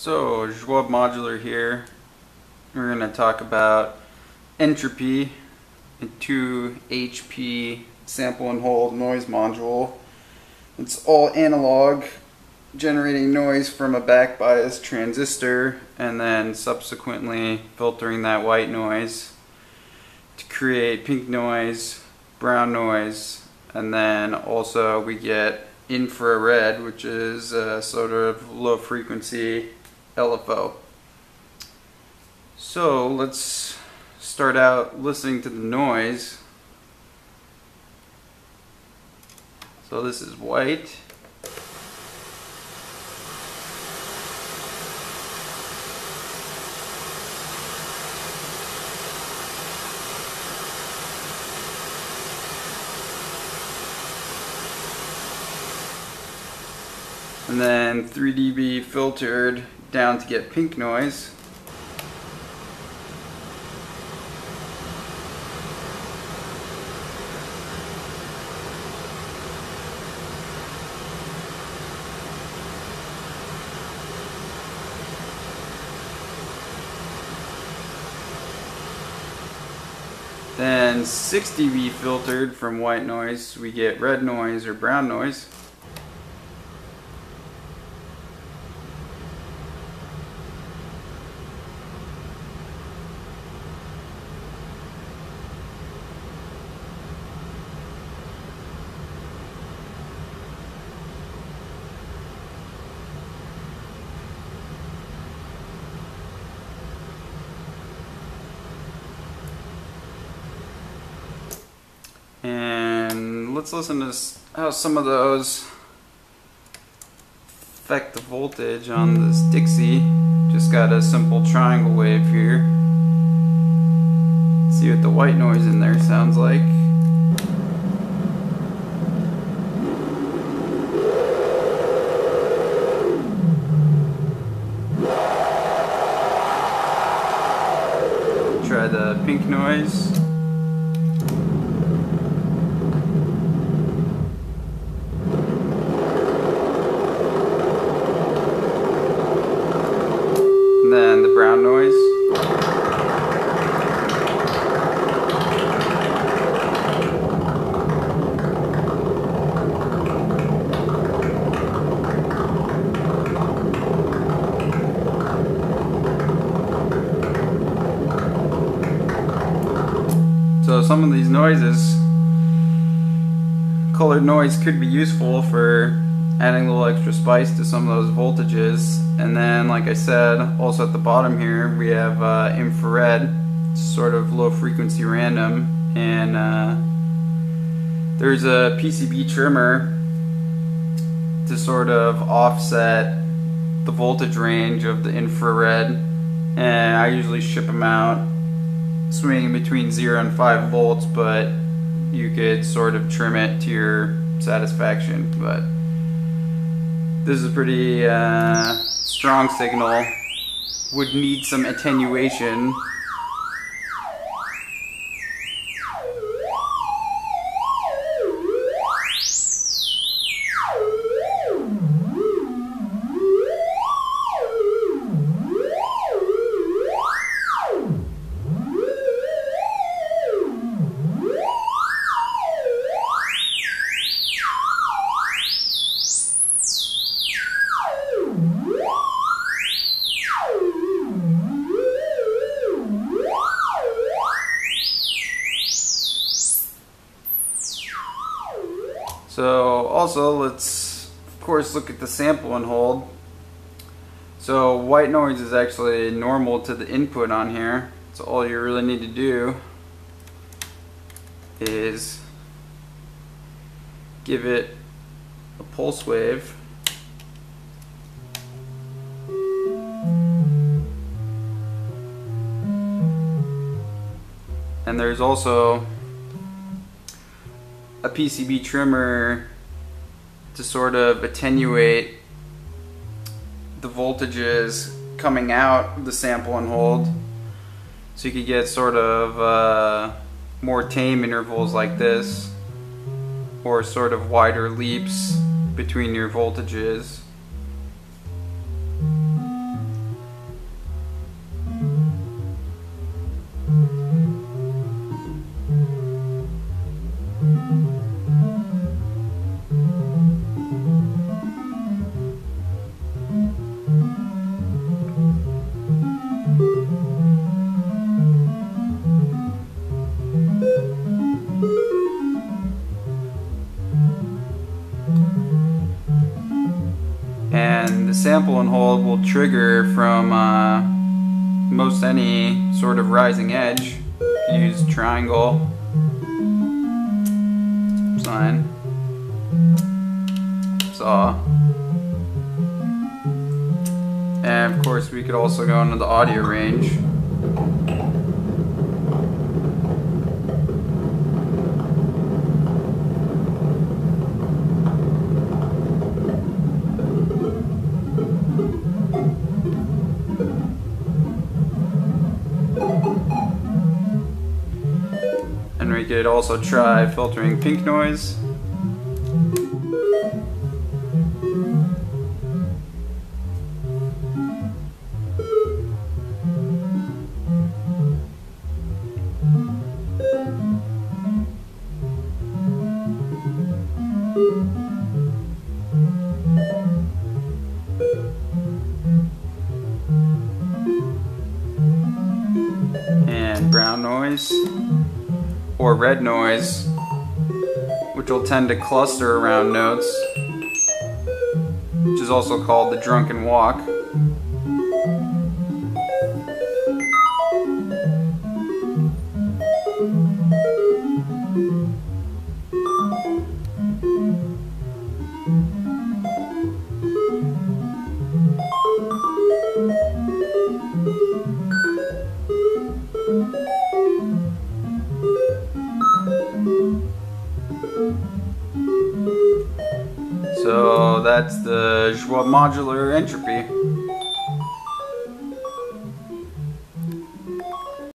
So, Żłob Modular here. We're going to talk about entropy in 2 HP sample and hold noise module. It's all analog, generating noise from a back bias transistor and then subsequently filtering that white noise to create pink noise, brown noise, and then also we get infrared, which is a sort of low frequency LFO. So let's start out listening to the noise. So this is white. and then 3 dB filtered down to get pink noise. Then 60db filtered from white noise, we get red noise or brown noise. And let's listen to how some of those affect the voltage on this Dixie. Just got a simple triangle wave here. See what the white noise in there sounds like. Try the pink noise. Brown noise. So some of these noises, colored noise could be useful for adding a little extra spice to some of those voltages. And then, like I said, also at the bottom here, we have uh, infrared, sort of low frequency random. And uh, there's a PCB trimmer to sort of offset the voltage range of the infrared. And I usually ship them out swinging between 0 and 5 volts, but you could sort of trim it to your satisfaction. But this is a pretty uh, strong signal. Would need some attenuation. So also let's of course look at the sample and hold. So white noise is actually normal to the input on here. So all you really need to do is give it a pulse wave. And there's also a PCB trimmer to sort of attenuate the voltages coming out of the sample and hold. So you could get sort of uh, more tame intervals like this or sort of wider leaps between your voltages sample and hold will trigger from uh, most any sort of rising edge. Use triangle sine saw. And of course we could also go into the audio range. Could also try filtering pink noise. and brown noise or red noise which will tend to cluster around notes which is also called the drunken walk that's the Żłob modular entropy.